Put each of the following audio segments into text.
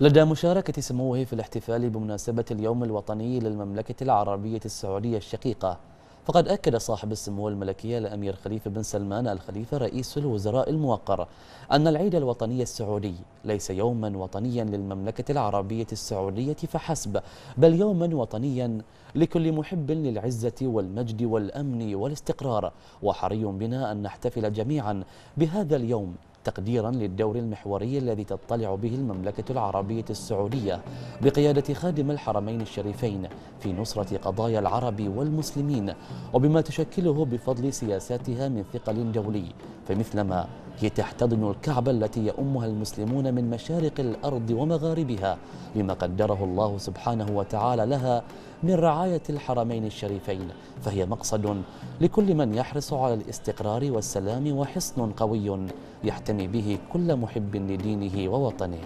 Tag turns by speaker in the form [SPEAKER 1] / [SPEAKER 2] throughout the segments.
[SPEAKER 1] لدى مشاركة سموه في الاحتفال بمناسبة اليوم الوطني للمملكة العربية السعودية الشقيقة. فقد أكد صاحب السمو الملكية الأمير خليفة بن سلمان الخليفة رئيس الوزراء الموقر أن العيد الوطني السعودي ليس يوما وطنيا للمملكة العربية السعودية فحسب بل يوما وطنيا لكل محب للعزة والمجد والأمن والاستقرار. وحري بنا أن نحتفل جميعا بهذا اليوم تقديرا للدور المحوري الذي تطلع به المملكة العربية السعودية بقيادة خادم الحرمين الشريفين في نصرة قضايا العرب والمسلمين وبما تشكله بفضل سياساتها من ثقل دولي. فمثلما هي تحتضن الكعبة التي يؤمها المسلمون من مشارق الأرض ومغاربها بما قدره الله سبحانه وتعالى لها من رعاية الحرمين الشريفين فهي مقصد لكل من يحرص على الاستقرار والسلام وحصن قوي يحتمي به كل محب لدينه ووطنه.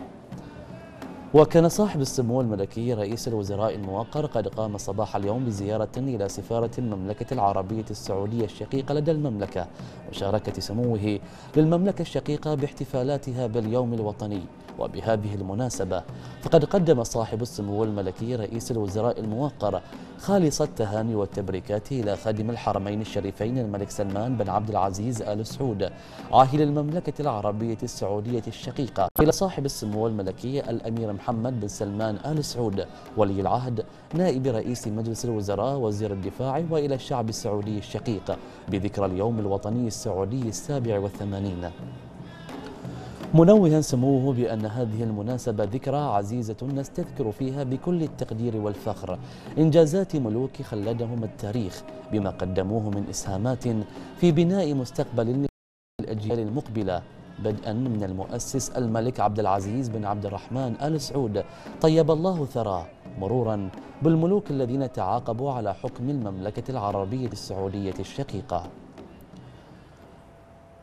[SPEAKER 1] وكان صاحب السمو الملكي رئيس الوزراء الموقر قد قام صباح اليوم بزيارة إلى سفارة المملكة العربية السعودية الشقيقة لدى المملكة وشاركة سموه للمملكة الشقيقة باحتفالاتها باليوم الوطني. وبهذه المناسبة فقد قدم صاحب السمو الملكي رئيس الوزراء الموقر خالص التهاني والتبريكات إلى خادم الحرمين الشريفين الملك سلمان بن عبد العزيز آل سعود عاهل المملكة العربية السعودية الشقيقة. إلى صاحب السمو الملكي الأمير محمد بن سلمان آل سعود ولي العهد نائب رئيس مجلس الوزراء وزير الدفاع وإلى الشعب السعودي الشقيق بذكرى اليوم الوطني السعودي السابع والثمانين. منوها سموه بأن هذه المناسبة ذكرى عزيزة نستذكر فيها بكل التقدير والفخر. إنجازات ملوك خلدهم التاريخ بما قدموه من إسهامات في بناء مستقبل الأجيال المقبلة. بدءا من المؤسس الملك عبد العزيز بن عبد الرحمن آل سعود. طيب الله ثراه مرورا بالملوك الذين تعاقبوا على حكم المملكة العربية السعودية الشقيقة.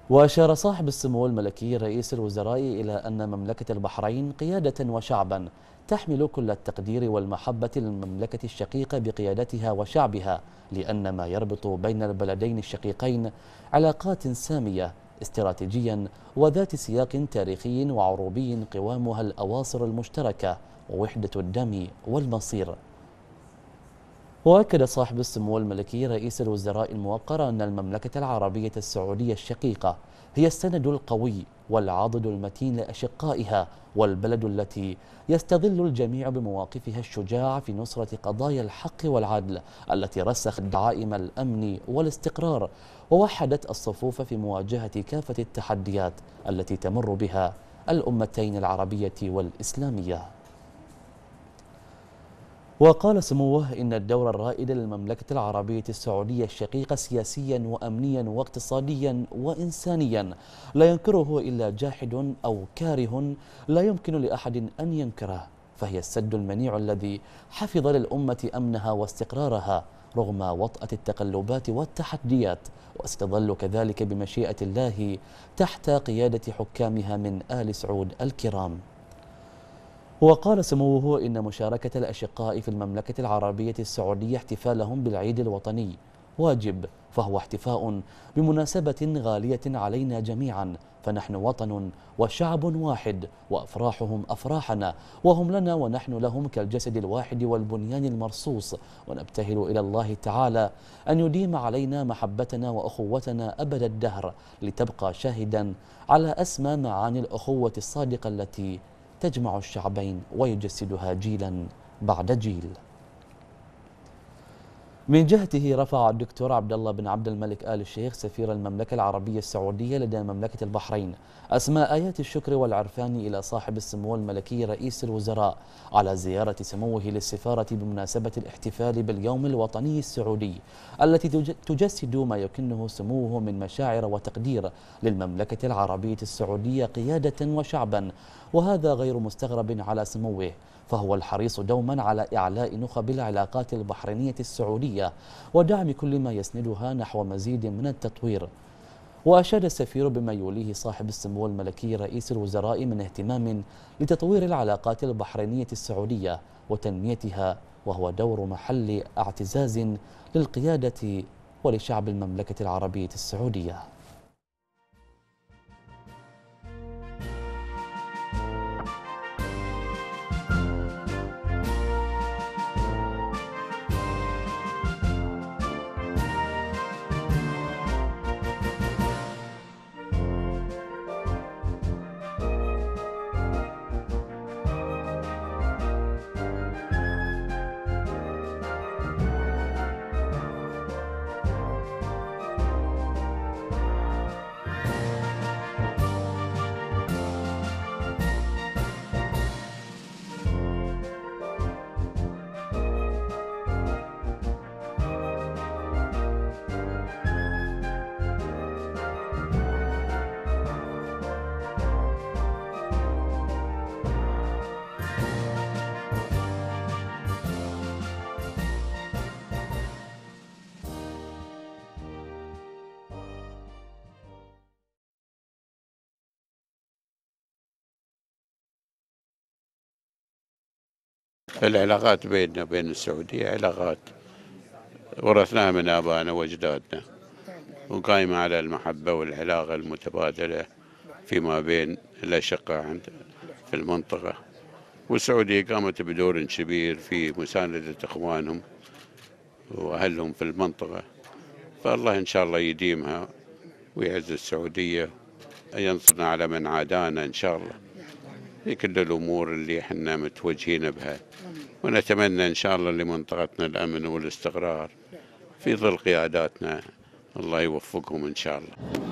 [SPEAKER 1] وأشار صاحب السمو الملكي رئيس الوزراء إلى أن مملكة البحرين قيادة وشعبا تحمل كل التقدير والمحبة للمملكة الشقيقة بقيادتها وشعبها لأن ما يربط بين البلدين الشقيقين علاقات سامية استراتيجيا وذات سياق تاريخي وعروبي قوامها الأواصر المشتركة ووحدة الدم والمصير. وأكد صاحب السمو الملكي رئيس الوزراء الموقر أن المملكة العربية السعودية الشقيقة هي السند القوي والعضد المتين لأشقائها والبلد التي يستظل الجميع بمواقفها الشجاعة في نصرة قضايا الحق والعدل التي رسخت دعائم الأمن والاستقرار ووحدت الصفوف في مواجهة كافة التحديات التي تمر بها الأمتين العربية والإسلامية. وقال سموه إن الدور الرائد للمملكة العربية السعودية الشقيقة سياسيا وأمنيا واقتصاديا وإنسانيا. لا ينكره إلا جاحد أو كاره. لا يمكن لأحد أن ينكره فهي السد المنيع الذي حفظ للأمة أمنها واستقرارها رغم وطأة التقلبات والتحديات وستظل كذلك بمشيئة الله تحت قيادة حكامها من آل سعود الكرام. وقال سموه إن مشاركة الأشقاء في المملكة العربية السعودية احتفالهم بالعيد الوطني واجب فهو احتفاء بمناسبة غالية علينا جميعا فنحن وطن وشعب واحد وأفراحهم أفراحنا وهم لنا ونحن لهم كالجسد الواحد والبنيان المرصوص ونبتهل إلى الله تعالى أن يديم علينا محبتنا وأخوتنا أبد الدهر لتبقى شاهدا على أسمى معاني الأخوة الصادقة التي تجمع الشعبين ويجسدها جيلا بعد جيل. من جهته رفع الدكتور عبد الله بن عبد الملك آل الشيخ سفير المملكة العربية السعودية لدى مملكة البحرين أسماء آيات الشكر والعرفان إلى صاحب السمو الملكي رئيس الوزراء على زيارة سموه للسفارة بمناسبة الاحتفال باليوم الوطني السعودي التي تجسد ما يكنه سموه من مشاعر وتقدير للمملكة العربية السعودية قيادة وشعبا وهذا غير مستغرب على سموه. فهو الحريص دوما على إعلاء نخب العلاقات البحرينية السعودية ودعم كل ما يسندها نحو مزيد من التطوير. وأشاد السفير بما يوليه صاحب السمو الملكي رئيس الوزراء من اهتمام لتطوير العلاقات البحرينية السعودية وتنميتها وهو دور محل اعتزاز للقيادة ولشعب المملكة العربية السعودية.
[SPEAKER 2] العلاقات بيننا وبين السعودية علاقات ورثناها من آبائنا وأجدادنا. وقائمة على المحبة والعلاقة المتبادلة فيما بين الأشقاء عند في المنطقة. والسعودية قامت بدور كبير في مساندة إخوانهم وأهلهم في المنطقة. فالله إن شاء الله يديمها ويعز السعودية ينصرنا على من عادانا إن شاء الله. في كل الأمور اللي إحنا متوجهين بها. ونتمنى إن شاء الله لمنطقتنا الأمن والاستقرار في ظل قياداتنا. الله يوفقهم إن شاء الله.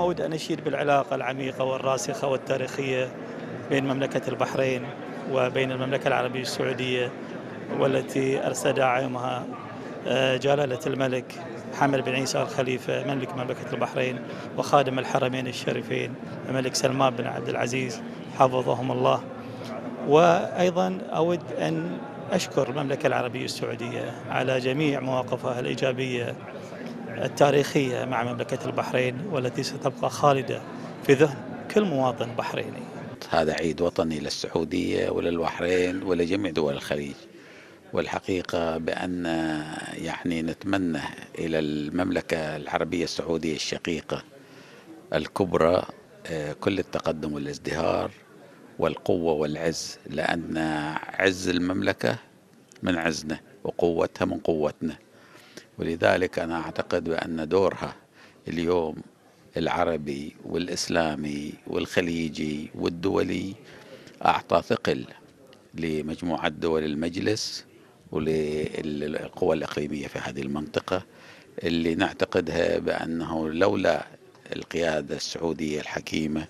[SPEAKER 3] أود أن أشير بالعلاقة العميقة والراسخة والتاريخية بين مملكة البحرين وبين المملكة العربية السعودية والتي أرسى داعمها آه، جلالة الملك محمد بن عيسى الخليفة مملك مملكة البحرين وخادم الحرمين الشريفين الملك سلمان بن عبد العزيز حفظهم الله. وأيضا أود أن أشكر المملكة العربية السعودية على جميع مواقفها الإيجابية التاريخية مع مملكة البحرين والتي ستبقى خالدة في ذهن كل مواطن بحريني.
[SPEAKER 4] هذا عيد وطني للسعودية وللبحرين ولجميع دول الخليج. والحقيقة بأن يعني نتمنى إلى المملكة العربية السعودية الشقيقة الكبرى آه، كل التقدم والازدهار والقوة والعز لأن عز المملكة من عزنا وقوتها من قوتنا. ولذلك أنا أعتقد بأن دورها اليوم العربي والإسلامي والخليجي والدولي أعطى ثقل لمجموعة دول المجلس وللقوى الإقليمية في هذه المنطقة اللي نعتقدها بأنه لولا القيادة السعودية الحكيمة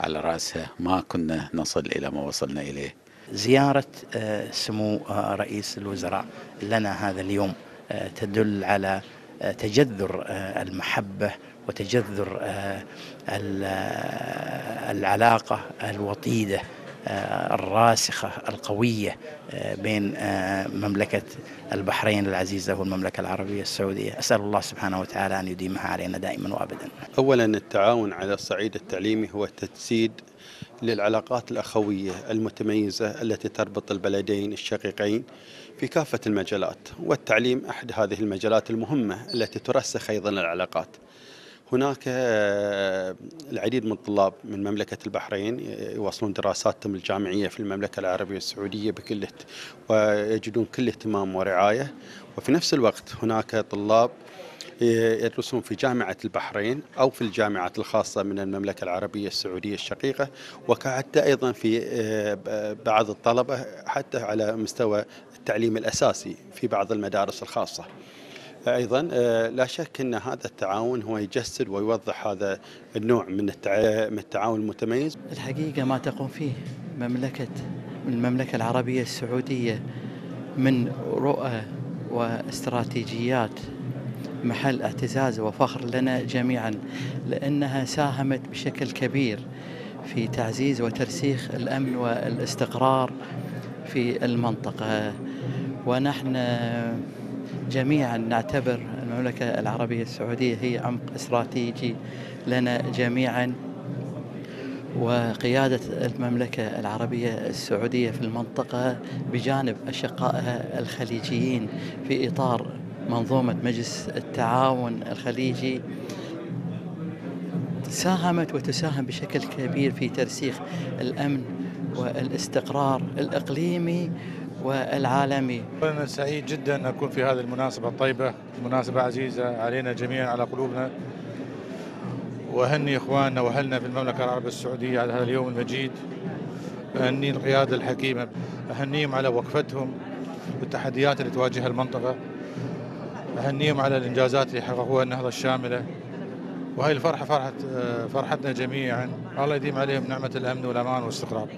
[SPEAKER 4] على رأسها ما كنا نصل إلى ما وصلنا إليه.
[SPEAKER 5] زيارة آه، سمو آه، رئيس الوزراء لنا هذا اليوم. تدل على آه، تجذر آه، المحبة وتجذر العلاقة الوطيدة الراسخة القوية بين مملكة البحرين العزيزة والمملكة العربية السعودية. أسأل الله سبحانه وتعالى أن يديمها علينا دائما وأبدا.
[SPEAKER 6] أولا التعاون على الصعيد التعليمي هو تجسيد للعلاقات الأخوية المتميزة التي تربط البلدين الشقيقين في كافة المجالات والتعليم أحد هذه المجالات المهمة التي ترسخ أيضا العلاقات. هناك آه، العديد من الطلاب من مملكة البحرين يواصلون دراساتهم الجامعية في المملكة العربية السعودية بكل ويجدون كل اهتمام ورعاية. وفي نفس الوقت هناك طلاب يدرسون في جامعة البحرين أو في الجامعات الخاصة من المملكة العربية السعودية الشقيقة وحتى أيضا في آه، بعض الطلبة حتى على مستوى التعليم الأساسي في بعض المدارس الخاصة أيضا آه، لا شك أن هذا التعاون هو يجسد ويوضح هذا النوع من التعاون المتميز.
[SPEAKER 7] الحقيقة ما تقوم فيه مملكة المملكة العربية السعودية من رؤى واستراتيجيات محل اعتزاز وفخر لنا جميعا لأنها ساهمت بشكل كبير في تعزيز وترسيخ الأمن والاستقرار في المنطقة. ونحن جميعا نعتبر المملكة العربية السعودية هي عمق استراتيجي لنا جميعا. وقيادة المملكة العربية السعودية في المنطقة بجانب أشقائها الخليجيين في إطار منظومة مجلس التعاون الخليجي ساهمت وتساهم بشكل كبير في ترسيخ الأمن والاستقرار الإقليمي والعالمي.
[SPEAKER 8] أنا سعيد جدا أن أكون في هذه المناسبة الطيبة. مناسبة عزيزة علينا جميعا على قلوبنا. وأهني إخواننا وأهلنا في المملكة العربية السعودية على هذا اليوم المجيد. أهني القيادة الحكيمة. أهنيهم على وقفتهم والتحديات اللي تواجهها المنطقة. أهنيهم على الإنجازات اللي حققوها النهضة الشاملة. وهي الفرحة فرحة فرحتنا جميعا. الله يديم عليهم نعمة الأمن والأمان والاستقرار.